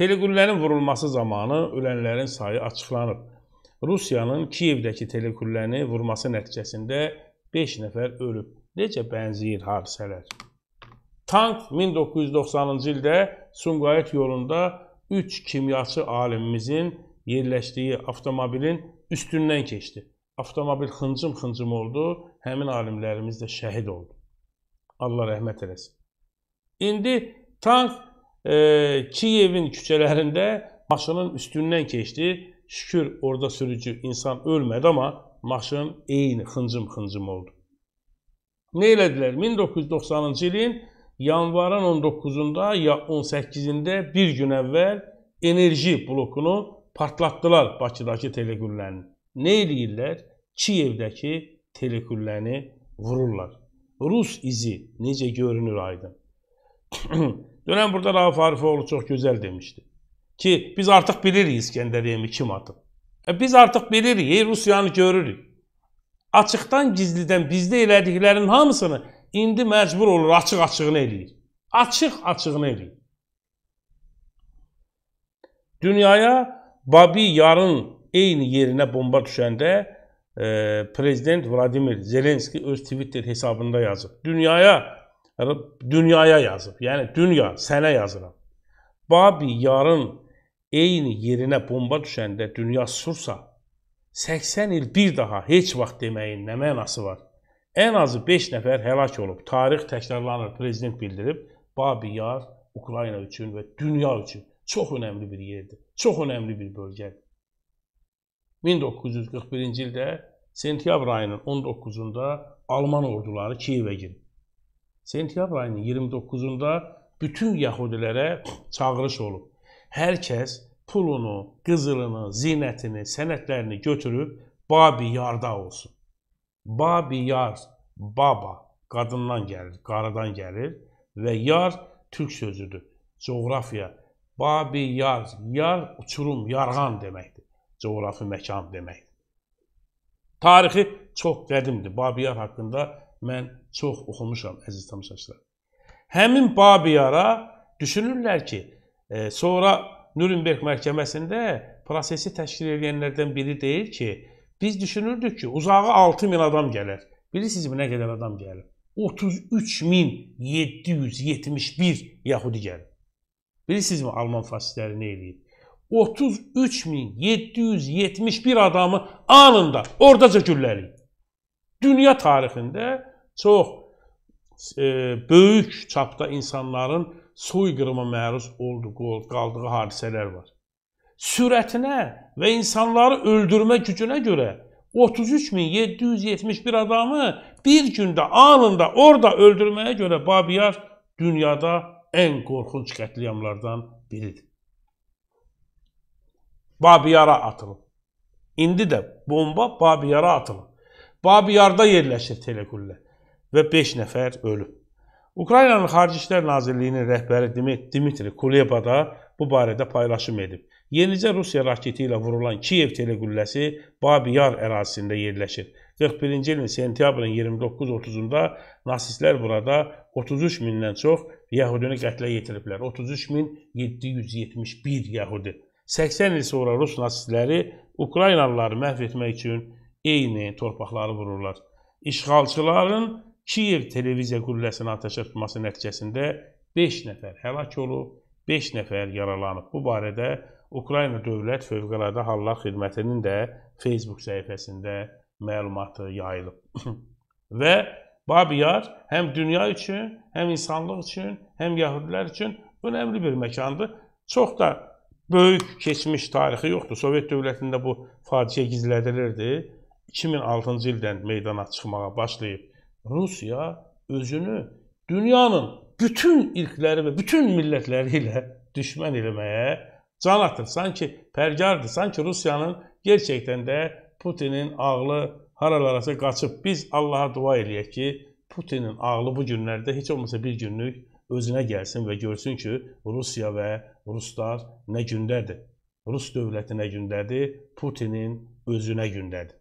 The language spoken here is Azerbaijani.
Teleqüllənin vurulması zamanı ölənlərin sayı açıqlanıb. Rusiyanın Kiyevdəki teleqülləni vurması nəticəsində 5 nəfər ölüb. Necə bənzəyir hadisələr? Tank 1990-cı ildə Sumqayıt yolunda 3 kimyaçı alimimizin yerləşdiyi avtomobilin üstündən keçdi. Avtomobil xıncım-xıncım oldu, həmin alimlərimiz də şəhid oldu. Allah rəhmət eləsin. İndi tank e, Kiyevin küçələrində maşının üstündən keçdi. Şükür orada sürücü insan ölmədi, amma maşın eyni xıncım-xıncım oldu. Nə elədilər? 1990-cı ilin yanvarın 19-unda ya 18-də bir gün əvvəl enerji blokunu partlatdılar Bakıdakı teleqülləni. Nə eləyirlər? Kiyevdəki teleqülləni vururlar. Rus izi necə görünür aydın. Dönən burada Rauf Arifoğlu çox gözəl demişdi. Ki, biz artıq bilirik İskəndəriyemi kim atıb. E, biz artıq bilirik, Rusiyanı görürük. Açıqdan gizlidən bizdə elədiklərinin hamısını indi məcbur olur açıq-açığını eləyir. Açıq-açığını eləyir. Dünyaya Babi yarın eyni yerinə bomba düşəndə e, prezident Vladimir Zelenski öz Twitter hesabında yazıb. Dünyaya dünyaya yazıb. Yəni dünya sənə yazıram. Babi yarın eyni yerinə bomba düşəndə dünya susursa 80 il bir daha heç vaxt deməyin nə mənası var? Ən azı 5 nəfər həlak olub. Tarix təkrarlanır, prezident bildirib. Babi Yar Ukrayna üçün və dünya üçün çox önəmli bir yerdir. Çox önəmli bir bölgədir. 1941-ci ildə sentyabr ayının 19-unda Alman orduları Kiyevə girib. Sentyabr ayının 29-unda bütün yəhudilərə çağırış olub. Hər kəs pulunu, qızılını, zinətini, sənədlərini götürüb Babi Yarda olsun. Babi yar, baba qadından gəlir, qaradan gəlir və yar türk sözüdür. Coğrafiya. Babi yar, yar uçurum, yarğan deməkdir. Coğrafi məkan deməkdir. Tarixi çox qədimdir. Babiyar haqqında mən çox oxumuşam, əziz tamaşaçılar. Həmin Babiyara düşünürlər ki, e, sonra Nürnberg məhkəməsində prosesi təşkil edənlərdən biri deyir ki, Biz düşünürdük ki, uzağa 6000 adam gələr. Bilirsinizmi nə qədər adam gəlir? 33771 yəhudi gəlir. Bilirsinizmi Alman faşistləri nə eləyib? 33771 adamı anında oradaca gülləliyib. Dünya tarixində çox e, böyük çapda insanların soyqırıma məruz olduğu, qaldığı hadisələr var sürətinə və insanları öldürmə gücünə görə 33771 adamı bir gündə anında orada öldürməyə görə Babiyar dünyada ən qorxunc qətliamlardan biridir. Babiyara atılıb. İndi də bomba Babiyara atılıb. Babiyarda yerləşir teleqüllə və 5 nəfər ölüb. Ukraynanın Xarici İşlər Nazirliyinin rəhbəri Dimitri Kuleba da bu barədə paylaşım edib. Yenicə Rusiya raketi ilə vurulan Kiyev teleqülləsi Babi-Yar ərazisində yerləşir. 41-ci ilin sentyabrın 29-30-da nasistlər burada 33 mindən çox yəhudini qətlə yetiriblər. 33771 yəhudi. 80 il sonra Rus nasistləri Ukraynalıları məhv etmək üçün eyni torpaqları vururlar. İşğalçıların Kiyev televiziya qülləsini atəşə tutması nəticəsində 5 nəfər həlak olub, 5 nəfər yaralanıb. Bu barədə Ukrayna Dövlət Fövqəladə Hallar Xidmətinin də Facebook səhifəsində məlumatı yayılıb. Və Babiyar həm dünya üçün, həm insanlıq üçün, həm yəhudilər üçün önəmli bir məkandır. Çox da böyük keçmiş tarixi yoxdur. Sovet dövlətində bu faciə gizlədilirdi. 2006-cı ildən meydana çıxmağa başlayıb Rusiya özünü dünyanın bütün irqləri və bütün millətləri ilə düşmən eləməyə can atır. Sanki pərgardır. Sanki Rusiyanın gerçəkdən də Putinin ağlı haralarasa qaçıb. Biz Allaha dua eləyək ki, Putinin ağlı bu günlərdə heç olmasa bir günlük özünə gəlsin və görsün ki, Rusiya və Ruslar nə gündədir. Rus dövləti nə gündədir, Putinin özünə gündədir.